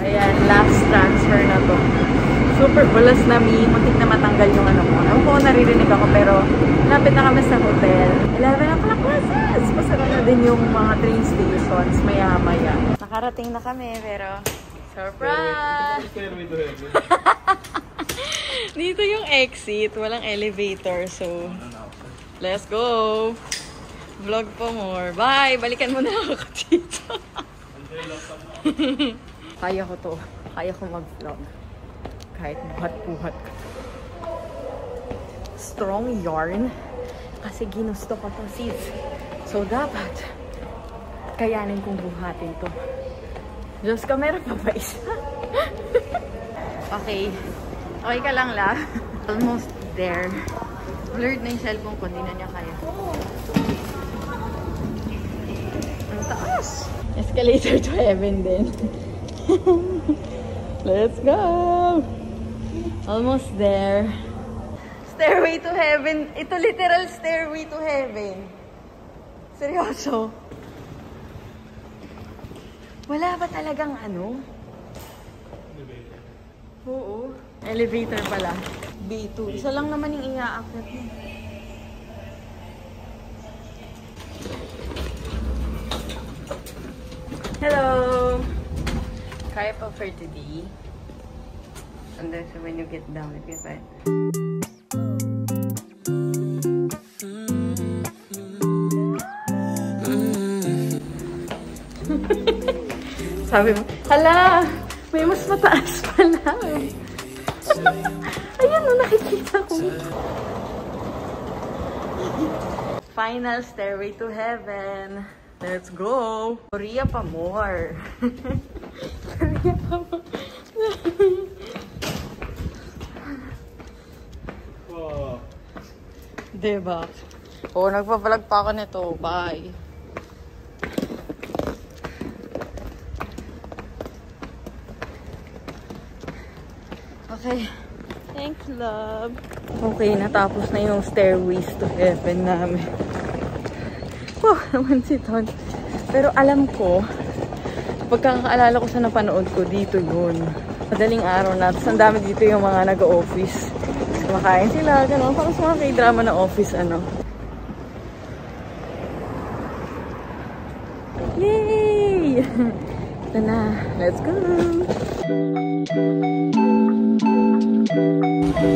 Ayan, last transfer na to. Super bulas na mi. Muntik na matanggal yung ano ko. Ano ko naririnig ako pero lapit na kami sa hotel. 11 o'clock classes! Pasara na din yung mga train stations maya-maya. Nakarating na kami pero surprise! Dito yung exit. Walang elevator so let's go! Vlog po more. Bye! Balikan mo na ako dito. Kaya ko to. Kaya ko mag-vlog. Kahit buhat-buhat. Strong yarn. Kasi ginusto ko to sis. So, dapat kayanin kong buhatin to. Diyos ka, meron pa ba isa? okay. Okay ka lang la. Almost there. Blurred na yung cellphone ko. Hindi na niya kaya. Ang taas. Escalator to heaven din. Let's go! Almost there. Stairway to heaven. Ito literal stairway to heaven. Seryoso. Wala ba talagang ano? Oo. Elevator pala. B2. Isa lang naman yung i-a-accept mo. Hello! Kaya pa for today. And then so when you get down, if you find... Sabi mo, hala, may mas mataas pala. Ayan, no, nakikita ko. Final stairway to heaven. Let's go. Korea pa more. Wow. diba? Oo, oh, nagpa-vlog pa ako nito. Bye. Okay. Thanks, love. Okay, natapos na yung stairways to heaven namin. Wow, naman si Ton. Pero alam ko, pagkakaalala ko sa napanood ko, dito yun. Madaling araw na. Tapos ang dami dito yung mga nag-office. Kumakain sila, gano'n. Parang sa mga k-drama na office, ano. Yay! Ito na. Let's go!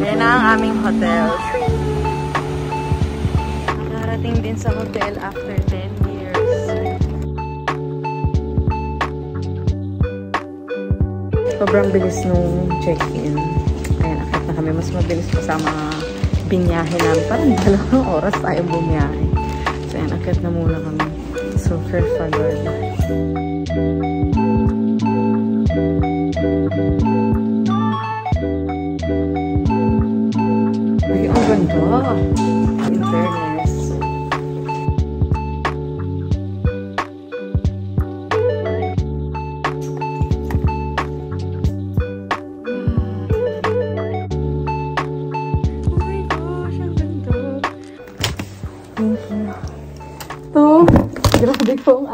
Ayan na ang aming hotel. Nakarating din sa hotel after 10 Sobrang bilis nung check-in. Ayan, akit na kami. Mas mabilis pa sa mga binyahe namin. Parang dalawang oras tayo bumiyahe. So, ayan, akit na muna kami. Super pagod. Ay, ang ganda.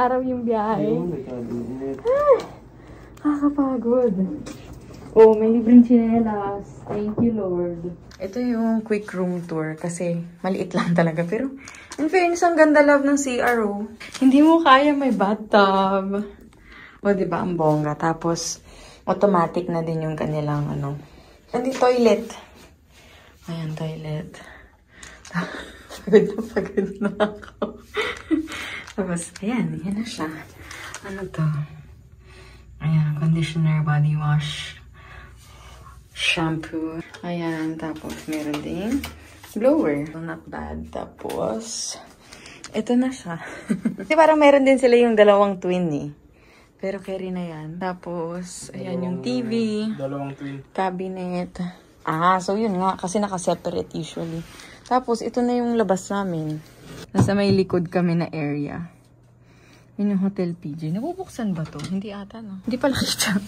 Araw yung biyahe. may cabinet. Nakakapagod. Oh, may libreng chinelas. Thank you, Lord. Ito yung quick room tour kasi maliit lang talaga. Pero, in fairness, ang ganda love ng CRO. Hindi mo kaya may bathtub. O, di ba ang bongga. Tapos, automatic na din yung kanilang, ano. Andi toilet. Ayan, toilet. pagod na pagod na ako. Tapos, ayan, yan na siya. Ano to? Ayan, conditioner, body wash, shampoo. Ayan, tapos meron ding blower. Not bad. Tapos, ito na siya. Kasi parang meron din sila yung dalawang twin eh. Pero carry na yan. Tapos, ayan yung TV, Dalawang twin. cabinet. Ah, so yun nga. Kasi naka-separate usually. Tapos, ito na yung labas namin. Nasa may likod kami na area. Yun yung Hotel PJ. Nabubuksan ba to? Hindi ata, no? Hindi pala kita.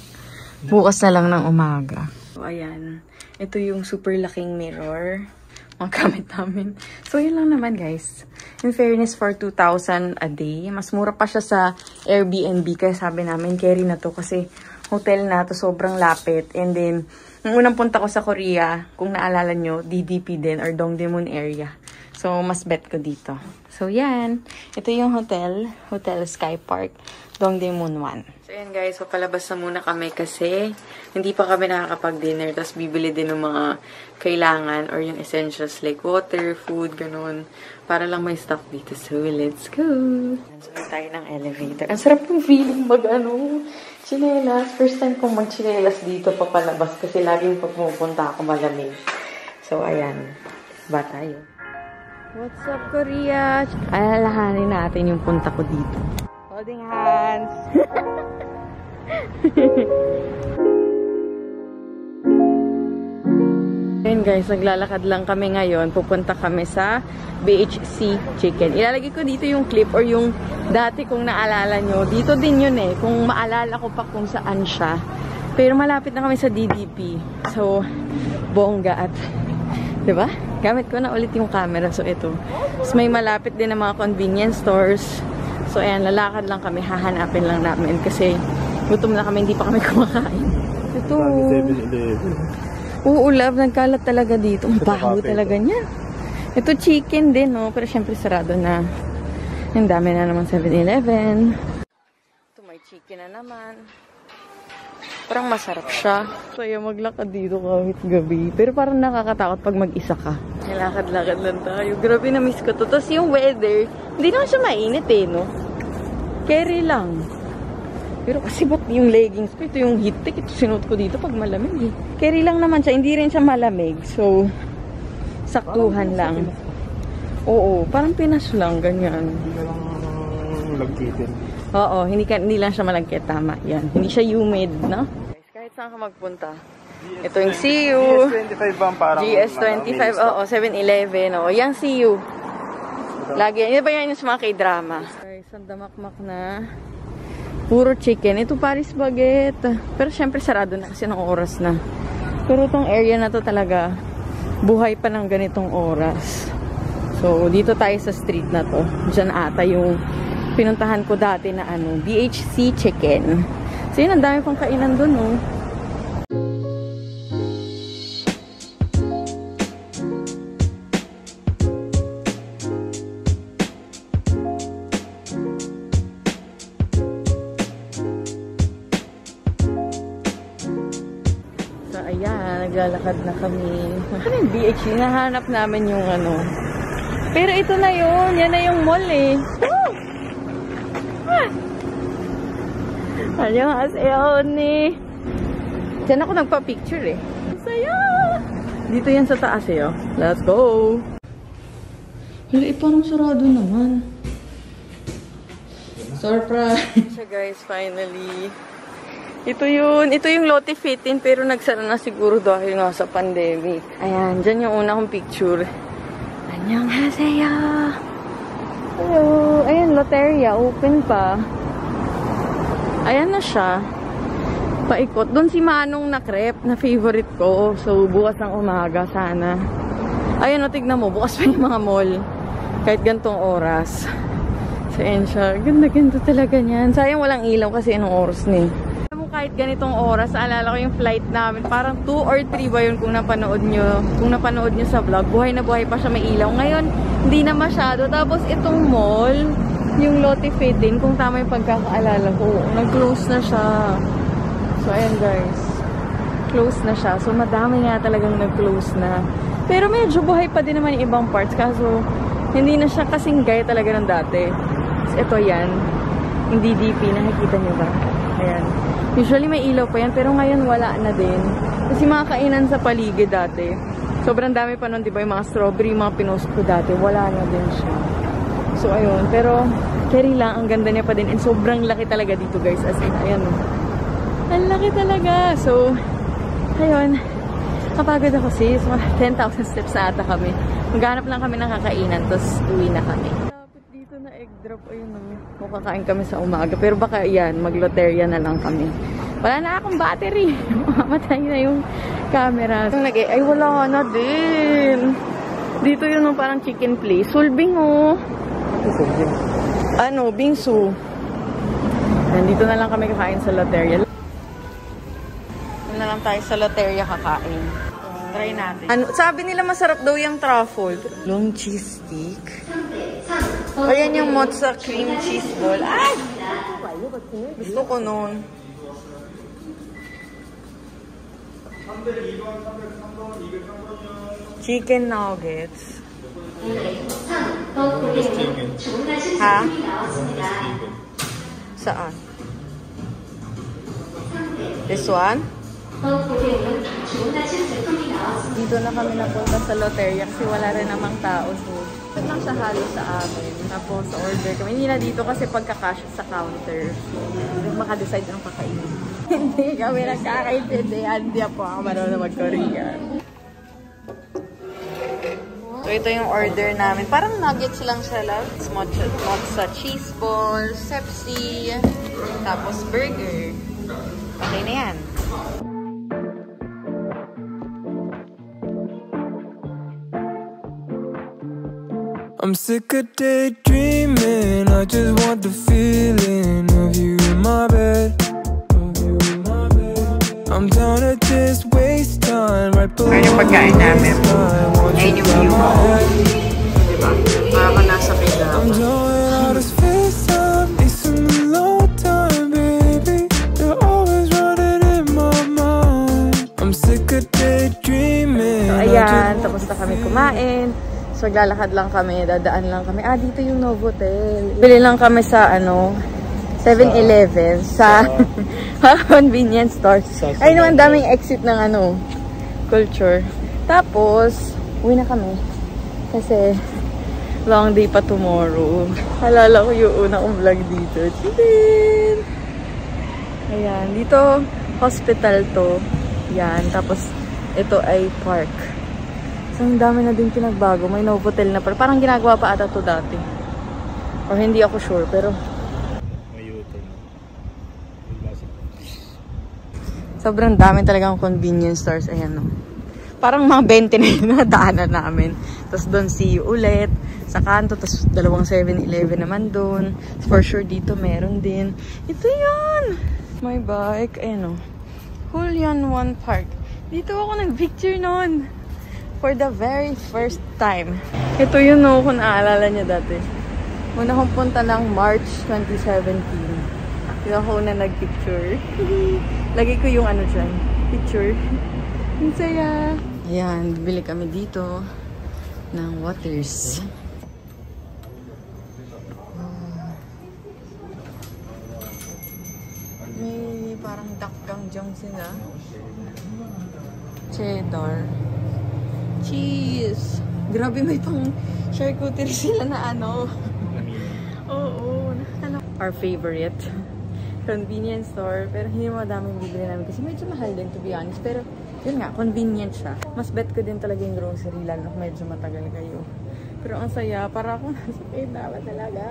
Bukas na lang ng umaga. So, ayan. Ito yung super laking mirror. Mga gamit namin. So, yun lang naman, guys. In fairness, for 2,000 a day. Mas mura pa siya sa Airbnb. Kaya sabi namin, carry na to. Kasi hotel na to sobrang lapit. And then, nung unang punta ko sa Korea, kung naalala nyo, DDP din or Dongdaemun area. So, mas bet ko dito. So, yan. Ito yung hotel. Hotel Sky Park. Dongdaemun 1. So, yan guys. Papalabas na muna kami kasi hindi pa kami nakakapag-dinner. Tapos, bibili din ng mga kailangan or yung essentials like water, food, ganun. Para lang may stock dito. So, let's go! Nandiyan tayo ng elevator. Ang sarap yung feeling mag, ano, chinelas. First time kong mag-chinelas dito papalabas kasi laging pag pumupunta ako malamig. So, ayan. Ba tayo? What's up, Korea? Alalahanin natin yung punta ko dito. Holding hands! Ayun guys, naglalakad lang kami ngayon. Pupunta kami sa BHC Chicken. Ilalagay ko dito yung clip or yung dati kung naalala nyo. Dito din yun eh. Kung maalala ko pa kung saan siya. Pero malapit na kami sa DDP. So, bongga at, ba? Gamit ko na ulit yung camera. So, ito. Tapos may malapit din na mga convenience stores. So, ayan, lalakad lang kami. Hahanapin lang namin. Kasi, gutom na kami. Hindi pa kami kumakain. Ito. 7-Eleven. Oo, love. Nagkalat talaga dito. Ang baho talaga niya. Ito chicken din, no? Pero syempre sarado na. Ang dami na naman 7-Eleven. Ito may chicken na naman. Parang masarap siya. So, yung maglakad dito kahit gabi. Pero parang nakakatakot pag mag-isa ka. Lakad-lakad lang tayo. Grabe na miss ko to. Tapos yung weather, hindi naman siya mainit eh, no? Carry lang. Pero kasi ba't yung leggings ko, ito yung heat tech, ito sinuot ko dito pag malamig eh. Carry lang naman siya, hindi rin siya malamig. So, saktuhan lang. Oo, parang pinas lang, ganyan. Hindi lang lagkitin. Oo, hindi, ka, hindi lang siya malagkit, tama. Yan, hindi siya humid, no? Guys, kahit saan ka magpunta. Ito yung CU. GS25 ba ang parang... GS25, oo, 7-Eleven, oo. Yang CU. Lagi, yan ba yan yung mga k-drama? Guys, ang damakmak na. Puro chicken. Ito Paris Baguette. Pero syempre sarado na kasi ng oras na. Pero itong area na to talaga, buhay pa ng ganitong oras. So, dito tayo sa street na to. Diyan ata yung pinuntahan ko dati na ano, BHC Chicken. So, yun, ang dami pang kainan dun, oh. So, ayan, naglalakad na kami. Ano yung BH? Hinahanap namin yung ano. Pero ito na yun. Yan na yung mall eh. Woo! Ah! Ano asayaw ni? Diyan ako nagpa-picture eh. Saya! Dito yan sa taas eh oh. Let's go! Hala, eh, parang sarado naman. Surprise! So guys, finally. Ito yun. Ito yung Lotte Fit-in pero nagsara na siguro dahil nga sa pandemic. Ayan, dyan yung una kong picture. Annyeonghaseyo! Hello! Ayan, Loteria. Open pa. Ayan na siya. Paikot. Doon si Manong na crepe na favorite ko. So, bukas ng umaga sana. Ayan, o, tignan mo. Bukas pa yung mga mall. Kahit gantong oras. So, ayan siya. Ganda-ganda talaga niyan. Sayang walang ilaw kasi anong oras ni. Alam mo, kahit ganitong oras, alala ko yung flight namin. Parang 2 or 3 ba yun kung napanood nyo. Kung napanood nyo sa vlog. Buhay na buhay pa siya may ilaw. Ngayon, hindi na masyado. Tapos itong mall, yung Lotte Fit-in, kung tama yung pagkakaalala ko, nag-close na siya. So, ayan guys. Close na siya. So, madami nga talagang nag-close na. Pero medyo buhay pa din naman yung ibang parts. Kaso, hindi na siya kasing gaya talaga ng dati. So, ito yan. Yung DDP. Nakikita nyo ba? Ayan. Usually may ilaw pa yan. Pero ngayon wala na din. Kasi mga kainan sa paligid dati. Sobrang dami pa nun, di ba? Yung mga strawberry, mga pinost ko dati. Wala na din siya. So, ayun. Pero, carry lang. Ang ganda niya pa din. And sobrang laki talaga dito, guys. As in, ayan. Ang laki talaga. So, ayun. Kapagod ako sis. Mga 10,000 steps na ata kami. Maghanap lang kami ng kakainan. Tapos, uwi na kami. Lapit dito na egg drop. Ayun o. Makakain kami sa umaga. Pero baka yan, magloteria na lang kami. Wala na akong battery. Mamatay na yung camera. Ay wala na din. Dito yun parang chicken place. Sulbing oh. Ano, bingsu. Nandito na lang kami kakain sa loteria. Doon na lang tayo sa loteria kakain. Try natin. Ano, sabi nila masarap daw yung truffle. Long cheese stick. Ayan yung mozza cream cheese ball. Ay! Gusto ko nun. Chicken nuggets. Ha? Saan? This one? Dito na kami napunta sa loteria kasi wala rin namang tao. So, ito lang siya halo sa amin. Tapos, order kami. Hindi na dito kasi pagka-cash sa counter. Hindi makadecide ng kakainin. Hindi kami nagkakaintindihan. Hindi po ako marunong mag-Korean. So, ito yung order namin. Parang nuggets lang siya lang. Mozza, mozza cheese ball, sepsi, tapos burger. Okay na yan. I'm sick of daydreaming. I just want the feeling of you in my bed. Of you in my bed. I'm down to just waste time right below Ayun yung pagkain namin. Ayun yung view. head. Diba? Para ka nasa I ayan. Tapos na kami kumain. So, lalakad lang kami. Dadaan lang kami. Ah, dito yung Novotel. Bili lang kami sa, ano, 7-Eleven. Sa, convenience store. Sa- Ay, naman daming exit ng, ano, culture. Tapos, uwi na kami. Kasi, long day pa tomorrow. Halala ko yung una kong vlog dito. Chicken! Ayan, dito hospital to. Yan, tapos ito ay park. So, ang dami na din pinagbago. May Novotel na pa. Parang ginagawa pa ata to dati. Or hindi ako sure, pero sobrang dami talagang convenience stores. Ayan, no. Parang mga 20 na yung nadaanan namin. Tapos doon see you ulit sa kanto. Tapos dalawang 7-Eleven naman doon. For sure dito meron din. Ito yan! My bike. Ayan o. Julian One Park. Dito ako nag-picture noon. For the very first time. Ito yun no, kung naaalala niya dati. Una kong punta ng March 2017. Dito ako na nag-picture. Lagi ko yung ano dyan. Picture. Ang saya. Ayan, bibili kami dito ng waters. May parang dakgang junk sila. Cheddar. Cheese. Grabe, may pang charcuterie sila na ano. Oo. Ano? Our favorite. Convenience store. Pero hindi mo daming bibili namin kasi medyo mahal din to be honest. Pero yun nga, convenient siya. Mas bet ko din talaga yung grocery lalo kung medyo matagal kayo. Pero ang saya, para akong nasa Pindaba talaga.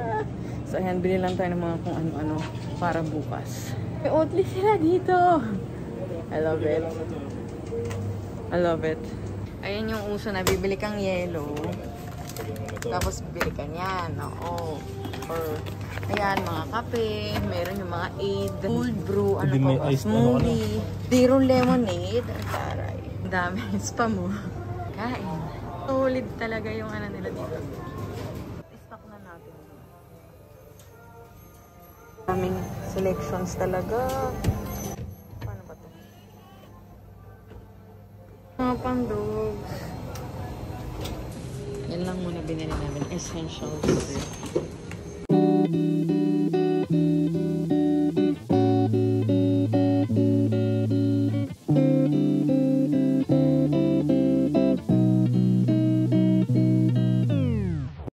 So ayan, bili lang tayo ng mga kung ano-ano para bukas. May Oatly sila dito. I love it. I love it. Ayan yung uso na bibili kang yellow. Tapos bibili ka niyan. Oo. Or, ayan, mga kape. Meron yung mga aid. Cold brew. Ano Hindi pa ba? iced ano, Smoothie. Zero lemonade. Ang taray. Ang dami. Spa mo. Kain. Solid talaga yung ano nila dito. Stock na natin. Daming selections talaga. Paano ba to? Mga pang-dogs. Yan lang muna binili namin. Essentials.